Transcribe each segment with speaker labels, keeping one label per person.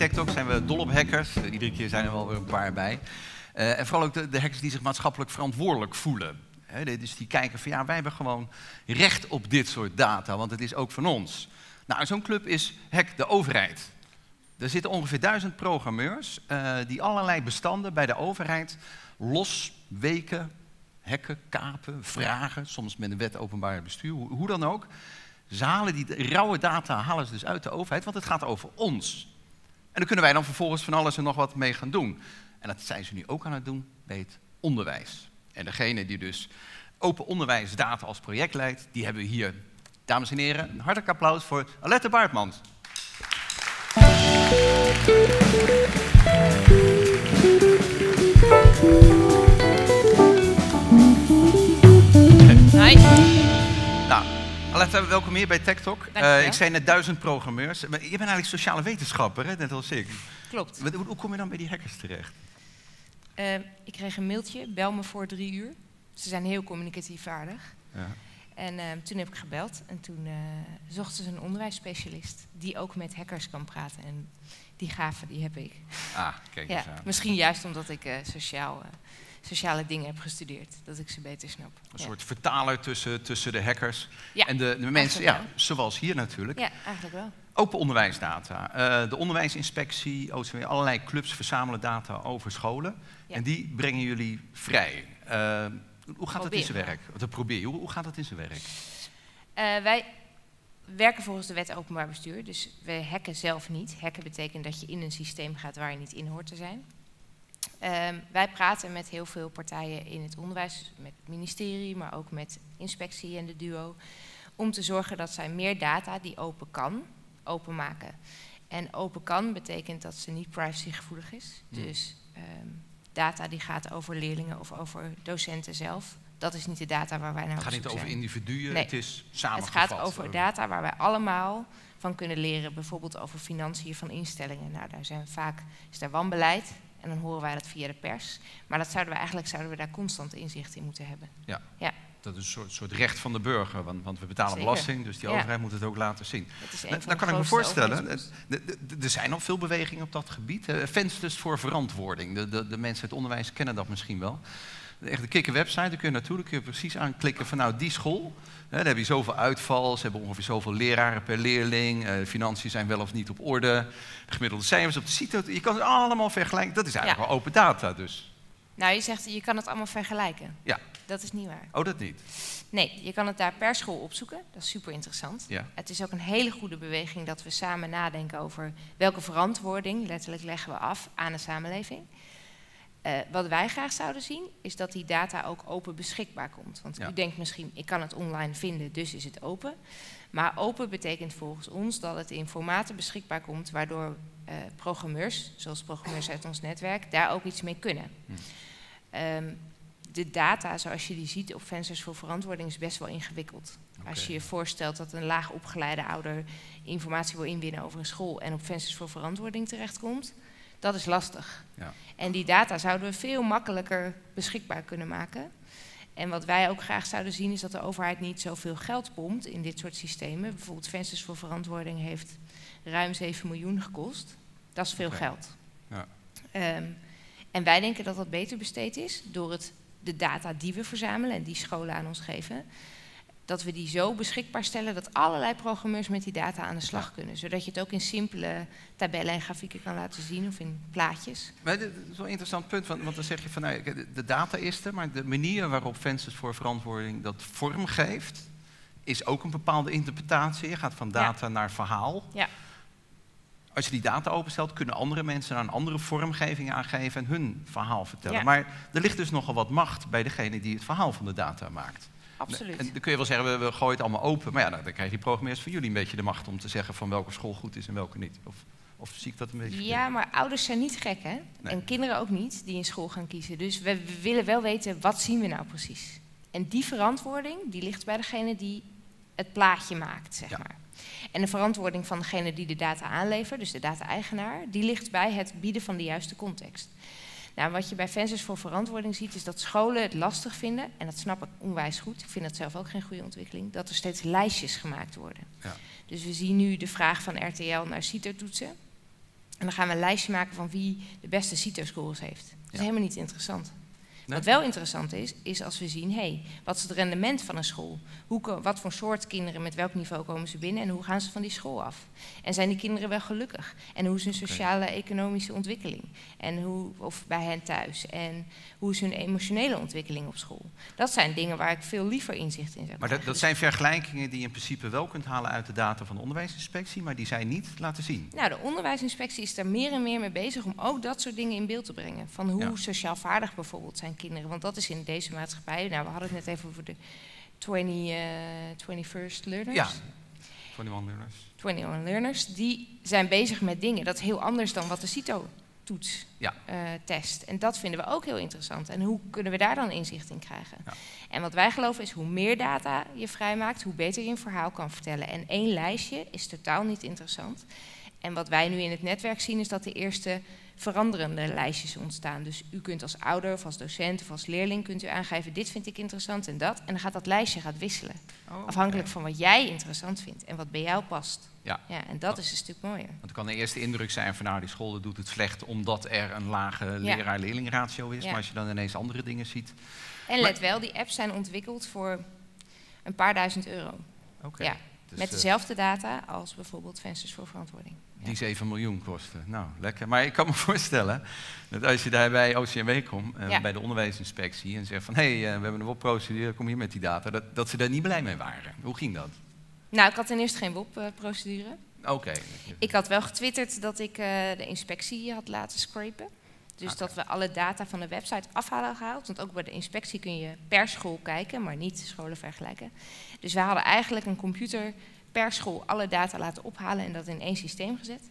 Speaker 1: TikTok zijn we dol op hackers. Uh, iedere keer zijn er wel weer een paar bij. Uh, en vooral ook de, hackers die zich maatschappelijk verantwoordelijk voelen. He, dus die kijken van ja, wij hebben gewoon recht op dit soort data, want het is ook van ons. Nou, zo'n club is Hack de Overheid. Er zitten ongeveer duizend programmeurs uh, die allerlei bestanden bij de overheid los weken, hacken, kapen, vragen, soms met een wet openbaar bestuur, hoe, hoe dan ook. Ze halen die rauwe data halen ze dus uit de overheid, want het gaat over ons. En daar kunnen wij dan vervolgens van alles en nog wat mee gaan doen. En dat zijn ze nu ook aan het doen bij het onderwijs. En degene die dus open onderwijsdata als project leidt, die hebben we hier. Dames en heren, een hartelijk applaus voor Alette Baartmans.
Speaker 2: Hi.
Speaker 1: Welkom hier bij TechTalk. Uh, ik zei net duizend programmeurs. Maar je bent eigenlijk sociale wetenschapper, hè? net als ik.
Speaker 2: Klopt.
Speaker 1: Hoe, hoe kom je dan bij die hackers terecht?
Speaker 2: Uh, ik kreeg een mailtje, bel me voor drie uur. Ze zijn heel communicatief vaardig.
Speaker 1: Ja.
Speaker 2: En uh, toen heb ik gebeld en toen uh, zochten ze een onderwijsspecialist die ook met hackers kan praten. En die gave die heb ik.
Speaker 1: Ah, kijk eens
Speaker 2: ja,
Speaker 1: aan.
Speaker 2: Misschien juist omdat ik uh, sociaal, sociale dingen heb gestudeerd, dat ik ze beter snap.
Speaker 1: Een ja. soort vertaler tussen, tussen de hackers
Speaker 2: ja,
Speaker 1: en de, de mensen, ja, zoals hier natuurlijk.
Speaker 2: Ja, eigenlijk wel.
Speaker 1: Open onderwijsdata. Uh, de onderwijsinspectie, OCW, allerlei clubs verzamelen data over scholen.
Speaker 2: Ja.
Speaker 1: En die brengen jullie vrij. Uh, hoe gaat dat in zijn werk? Dat probeer je. Hoe, hoe gaat dat in zijn werk?
Speaker 2: Uh, wij werken volgens de wet openbaar bestuur, dus we hacken zelf niet. Hacken betekent dat je in een systeem gaat waar je niet in hoort te zijn. Um, wij praten met heel veel partijen in het onderwijs, met het ministerie, maar ook met inspectie en de duo, om te zorgen dat zij meer data die open kan, openmaken. En open kan betekent dat ze niet privacygevoelig is.
Speaker 1: Hmm.
Speaker 2: Dus um, data die gaat over leerlingen of over docenten zelf. Dat is niet de data waar wij naar
Speaker 1: Het
Speaker 2: op
Speaker 1: gaat niet over individuen,
Speaker 2: Nee.
Speaker 1: het is
Speaker 2: Het
Speaker 1: samengevat.
Speaker 2: gaat over data waar wij allemaal van kunnen leren. Bijvoorbeeld over financiën van instellingen. Nou, daar zijn vaak, is daar wanbeleid. En dan horen wij dat via de pers. Maar dat zouden we eigenlijk zouden we daar constant inzicht in moeten hebben.
Speaker 1: Dat is een soort, soort recht van de burger, want, want we betalen
Speaker 2: Zeker.
Speaker 1: belasting, dus die
Speaker 2: Ja.
Speaker 1: overheid moet het ook laten zien.
Speaker 2: Dat
Speaker 1: Nou, kan ik me voorstellen, er zijn al veel bewegingen op dat gebied. Vensters voor verantwoording. De, de, de mensen uit het onderwijs kennen dat misschien wel. Echt een kikke website, daar kun je naartoe, daar kun je precies aanklikken van nou die school. Hè, daar heb je zoveel uitval, ze hebben ongeveer zoveel leraren per leerling. eh, financiën zijn wel of niet op orde. De gemiddelde cijfers op de site, je kan het allemaal vergelijken. Dat is eigenlijk wel open data dus.
Speaker 2: Nou, je zegt je kan het allemaal vergelijken.
Speaker 1: Ja.
Speaker 2: Dat is niet waar.
Speaker 1: Oh, dat niet?
Speaker 2: Nee, je kan het daar per school opzoeken. Dat is super interessant.
Speaker 1: Ja.
Speaker 2: Het is ook een hele goede beweging dat we samen nadenken over welke verantwoording, letterlijk leggen we af aan de samenleving. Eh, wat wij graag zouden zien, is dat die data ook open beschikbaar komt. Want
Speaker 1: Ja.
Speaker 2: u denkt misschien, ik kan het online vinden, dus is het open. Maar open betekent volgens ons dat het in formaten beschikbaar komt, waardoor eh, programmeurs, zoals programmeurs uit ons netwerk, daar ook iets mee kunnen.
Speaker 1: Hm.
Speaker 2: Ehm, de data, zoals je die ziet op Vensters voor Verantwoording, is best wel ingewikkeld. Als je je voorstelt dat een laag opgeleide ouder informatie wil inwinnen over een school en op Vensters voor Verantwoording terechtkomt, dat is lastig.
Speaker 1: Ja.
Speaker 2: En die data zouden we veel makkelijker beschikbaar kunnen maken. En wat wij ook graag zouden zien is dat de overheid niet zoveel geld pompt in dit soort systemen. Bijvoorbeeld Vensters voor Verantwoording heeft ruim 7 miljoen gekost. Dat is veel geld.
Speaker 1: Ja.
Speaker 2: Ehm, en wij denken dat dat beter besteed is door het, de data die we verzamelen en die scholen aan ons geven. Dat we die zo beschikbaar stellen dat allerlei programmeurs met die data aan de slag kunnen. Zodat je het ook in simpele tabellen en grafieken kan laten zien of in plaatjes.
Speaker 1: Maar dit is wel een interessant punt, want, want dan zeg je van nou, de- data is er, maar de manier waarop Vensters voor verantwoording dat vormgeeft, is ook een bepaalde interpretatie. Je gaat van data naar verhaal.
Speaker 2: Ja.
Speaker 1: Als je die data openstelt, kunnen andere mensen daar een andere vormgeving aangeven en hun verhaal vertellen. Maar er ligt dus nogal wat macht bij degene die het verhaal van de data maakt.
Speaker 2: Absoluut.
Speaker 1: En dan kun je wel zeggen, we, we gooien het allemaal open. Maar ja, dan, dan krijgen die programmeurs van jullie een beetje de macht om te zeggen van welke school goed is en welke niet. Of, of zie ik dat een beetje
Speaker 2: Ja, maar ouders zijn niet gek, hè?
Speaker 1: Nee.
Speaker 2: En kinderen ook niet, die een school gaan kiezen. Dus we, we willen wel weten, wat zien we nou precies? En die verantwoording, die ligt bij degene die het plaatje maakt, zeg
Speaker 1: Ja.
Speaker 2: maar. En de verantwoording van degene die de data aanlevert, dus de data-eigenaar, die ligt bij het bieden van de juiste context. Nou, wat je bij Vensters voor verantwoording ziet, is dat scholen het lastig vinden, en dat snap ik onwijs goed, ik vind dat zelf ook geen goede ontwikkeling, dat er steeds lijstjes gemaakt worden.
Speaker 1: Ja.
Speaker 2: Dus we zien nu de vraag van RTL naar CITO-toetsen. En dan gaan we een lijstje maken van wie de beste CITO-scores heeft. Dat is
Speaker 1: Ja.
Speaker 2: helemaal niet interessant.
Speaker 1: Nee?
Speaker 2: Wat wel interessant is, is als we zien, hé, hey, wat is het rendement van een school? Hoe, wat voor soort kinderen, met welk niveau komen ze binnen en hoe gaan ze van die school af? En zijn die kinderen wel gelukkig? En hoe is hun sociale, economische ontwikkeling? En hoe, of bij hen thuis? En hoe is hun emotionele ontwikkeling op school? Dat zijn dingen waar ik veel liever inzicht in zou
Speaker 1: Maar dat, dat zijn vergelijkingen die je in principe wel kunt halen uit de data van de onderwijsinspectie, maar die zij niet laten zien.
Speaker 2: Nou, de onderwijsinspectie is daar meer en meer mee bezig om ook dat soort dingen in beeld te brengen. Van hoe
Speaker 1: Ja.
Speaker 2: sociaal vaardig bijvoorbeeld zijn kinderen. Want dat is in deze maatschappij. Nou, we hadden het net even over de 20, eh 21st learners.
Speaker 1: Ja. Voor die learners.
Speaker 2: 21 learners. Die zijn bezig met dingen. Dat is heel anders dan wat de CITO-toets
Speaker 1: Ja.
Speaker 2: eh, test. En dat vinden we ook heel interessant. En hoe kunnen we daar dan inzicht in krijgen?
Speaker 1: Ja.
Speaker 2: En wat wij geloven is hoe meer data je vrijmaakt, hoe beter je een verhaal kan vertellen. En één lijstje is totaal niet interessant. En wat wij nu in het netwerk zien is dat de eerste veranderende lijstjes ontstaan. Dus u kunt als ouder of als docent of als leerling kunt u aangeven dit vind ik interessant en dat. En dan gaat dat lijstje gaat wisselen.
Speaker 1: Oh,
Speaker 2: Afhankelijk van wat jij interessant vindt en wat bij jou past.
Speaker 1: Ja.
Speaker 2: ja en dat is een stuk mooier.
Speaker 1: Want het kan de eerste indruk zijn van nou, die school doet het slecht omdat er een lage leraar-leerlingratio is.
Speaker 2: Ja.
Speaker 1: Maar als je dan ineens andere dingen ziet.
Speaker 2: En
Speaker 1: Maar-
Speaker 2: let wel, die apps zijn ontwikkeld voor een paar duizend euro.
Speaker 1: Oké.
Speaker 2: Ja,
Speaker 1: Dus,
Speaker 2: met
Speaker 1: eh,
Speaker 2: dezelfde data als bijvoorbeeld Vensters voor Verantwoording.
Speaker 1: Die 7 miljoen kosten. Nou, lekker. Maar ik kan me voorstellen dat als je daar bij OCMW komt, eh, bij de onderwijsinspectie, en zegt van hé, hey, eh, we hebben een WOP-procedure, kom hier met die data, dat, dat ze daar niet blij mee waren. Hoe ging dat?
Speaker 2: Nou, ik had ten eerste geen WOP-procedure.
Speaker 1: Oké.
Speaker 2: Ik had wel getwitterd dat ik eh, de inspectie had laten scrapen. Dus dat we alle data van de website af hadden gehaald. Want ook bij de inspectie kun je per school kijken, maar niet scholen vergelijken. Dus we hadden eigenlijk een computer per school alle data laten ophalen en dat in één systeem gezet.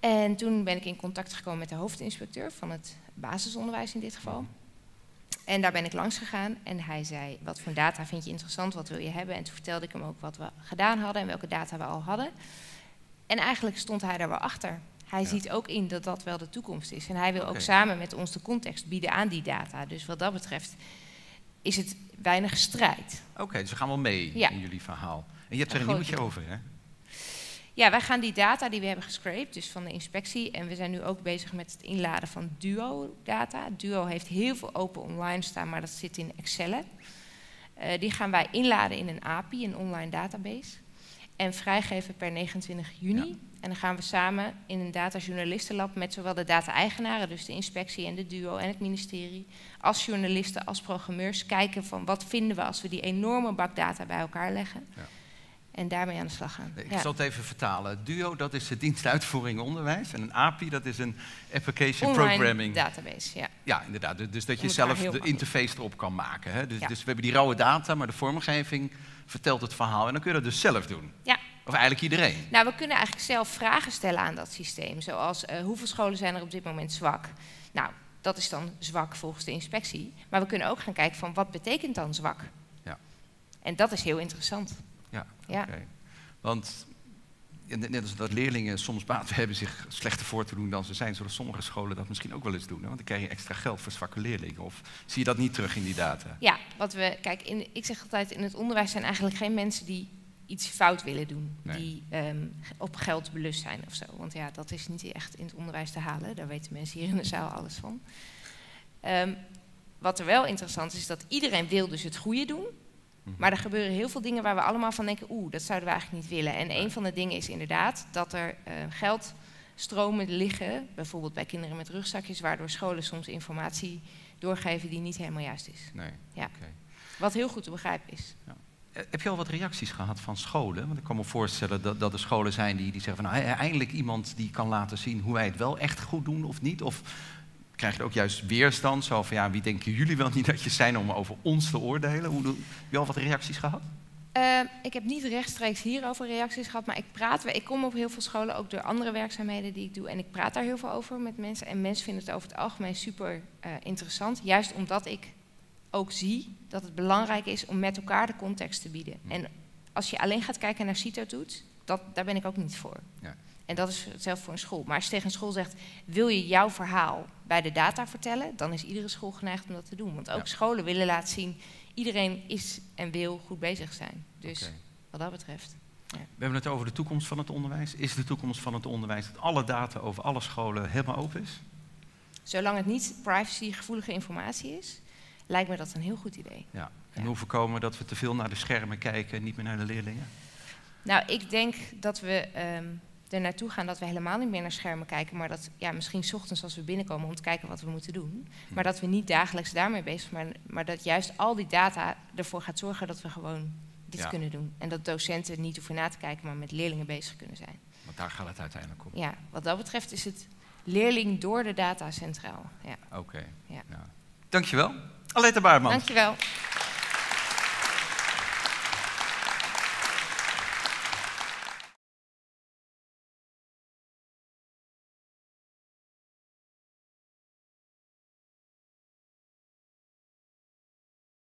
Speaker 2: En toen ben ik in contact gekomen met de hoofdinspecteur van het basisonderwijs in dit geval. En daar ben ik langs gegaan en hij zei, wat voor data vind je interessant, wat wil je hebben? En toen vertelde ik hem ook wat we gedaan hadden en welke data we al hadden. En eigenlijk stond hij daar wel achter. Hij
Speaker 1: Ja.
Speaker 2: ziet ook in dat dat wel de toekomst is. En hij wil ook samen met ons de context bieden aan die data. Dus wat dat betreft is het weinig strijd.
Speaker 1: Oké, dus we gaan wel mee
Speaker 2: Ja.
Speaker 1: in jullie verhaal. En je hebt er
Speaker 2: Een
Speaker 1: nieuwtje over, hè?
Speaker 2: Ja, wij gaan die data die we hebben gescraped, dus van de inspectie, en we zijn nu ook bezig met het inladen van Duo-data. Duo heeft heel veel open online staan, maar dat zit in Excel. Eh, die gaan wij inladen in een API, een online database, en vrijgeven per 29 juni.
Speaker 1: Ja.
Speaker 2: En dan gaan we samen in een datajournalistenlab met zowel de data-eigenaren, dus de inspectie en de Duo en het ministerie, als journalisten, als programmeurs, kijken van wat vinden we als we die enorme bak data bij elkaar leggen.
Speaker 1: Ja.
Speaker 2: En daarmee aan de slag gaan.
Speaker 1: Ik
Speaker 2: Ja.
Speaker 1: zal het even vertalen. Duo, dat is de dienst uitvoering onderwijs. En een API, dat is een application
Speaker 2: Online
Speaker 1: programming.
Speaker 2: database, ja.
Speaker 1: Ja, inderdaad. Dus- Dus dat je zelf de interface erop kan maken. Hè? Dus,
Speaker 2: Ja.
Speaker 1: dus we hebben die rauwe data, maar de vormgeving vertelt het verhaal. En dan kun je dat dus zelf doen.
Speaker 2: Ja.
Speaker 1: Of eigenlijk iedereen.
Speaker 2: Nou, we kunnen eigenlijk zelf vragen stellen aan dat systeem. Zoals eh, hoeveel scholen zijn er op dit moment zwak? Nou, dat is dan zwak volgens de inspectie. Maar we kunnen ook gaan kijken van wat betekent dan zwak?
Speaker 1: Ja.
Speaker 2: En dat is heel interessant.
Speaker 1: Ja,
Speaker 2: Ja.
Speaker 1: oké. Want net als dat leerlingen soms baat hebben zich slechter voor te doen dan ze zijn, zullen sommige scholen dat misschien ook wel eens doen. Hè? Want dan krijg je extra geld voor zwakke leerlingen. Of zie je dat niet terug in die data?
Speaker 2: Ja, wat we, kijk, in, ik zeg altijd, in het onderwijs zijn eigenlijk geen mensen die iets fout willen doen.
Speaker 1: Nee.
Speaker 2: Die ehm, op geld belust zijn of zo. Want ja, dat is niet echt in het onderwijs te halen. Daar weten mensen hier in de zaal alles van. Ehm, wat er wel interessant is, is dat iedereen wil dus het goede doen.
Speaker 1: Mhm.
Speaker 2: Maar er gebeuren heel veel dingen waar we allemaal van denken, oeh, dat zouden we eigenlijk niet willen. En een van de dingen is inderdaad dat er eh, geldstromen liggen, bijvoorbeeld bij kinderen met rugzakjes, waardoor scholen soms informatie doorgeven die niet helemaal juist is.
Speaker 1: Nee.
Speaker 2: Ja. Wat heel goed te begrijpen is.
Speaker 1: Eh, Heb je al wat reacties gehad van scholen? Want ik kan me voorstellen dat, dat er scholen zijn die, die zeggen van nou, eh, eindelijk iemand die kan laten zien hoe wij het wel echt goed doen of niet. Of krijg je ook juist weerstand? Zo van ja, wie denken jullie wel niet dat je zijn om over ons te oordelen? Hoe, heb je al wat reacties gehad?
Speaker 2: Eh, ik heb niet rechtstreeks hierover reacties gehad, maar ik praat. Ik kom op heel veel scholen, ook door andere werkzaamheden die ik doe. En ik praat daar heel veel over met mensen. En mensen vinden het over het algemeen super eh, interessant. Juist omdat ik ook zie dat het belangrijk is om met elkaar de context te bieden.
Speaker 1: Hm.
Speaker 2: En als je alleen gaat kijken naar CITO-toets, dat, daar ben ik ook niet voor.
Speaker 1: Ja.
Speaker 2: En dat is hetzelfde voor een school. Maar als je tegen een school zegt, wil je jouw verhaal bij de data vertellen, dan is iedere school geneigd om dat te doen. Want ook
Speaker 1: Ja.
Speaker 2: scholen willen laten zien, iedereen is en wil goed bezig zijn. Dus wat dat betreft.
Speaker 1: We hebben het over de toekomst van het onderwijs. Is de toekomst van het onderwijs dat alle data over alle scholen helemaal open is?
Speaker 2: Zolang het niet privacygevoelige informatie is, lijkt me dat een heel goed idee.
Speaker 1: Ja. En
Speaker 2: Ja.
Speaker 1: hoe voorkomen dat we te veel naar de schermen kijken en niet meer naar de leerlingen?
Speaker 2: Nou, ik denk dat we ehm, er naartoe gaan dat we helemaal niet meer naar schermen kijken, maar dat ja, misschien 's ochtends als we binnenkomen om te kijken wat we moeten doen, maar dat we niet dagelijks daarmee bezig zijn, maar, maar dat juist al die data ervoor gaat zorgen dat we gewoon dit
Speaker 1: Ja.
Speaker 2: kunnen doen. En dat docenten niet hoeven na te kijken, maar met leerlingen bezig kunnen zijn.
Speaker 1: Want daar gaat het uiteindelijk om.
Speaker 2: Ja, wat dat betreft is het leerling door de data centraal. Ja.
Speaker 1: Oké.
Speaker 2: Ja.
Speaker 1: Ja. Dankjewel. Aleta Baarman.
Speaker 2: Dankjewel.